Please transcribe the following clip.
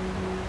Mm-hmm.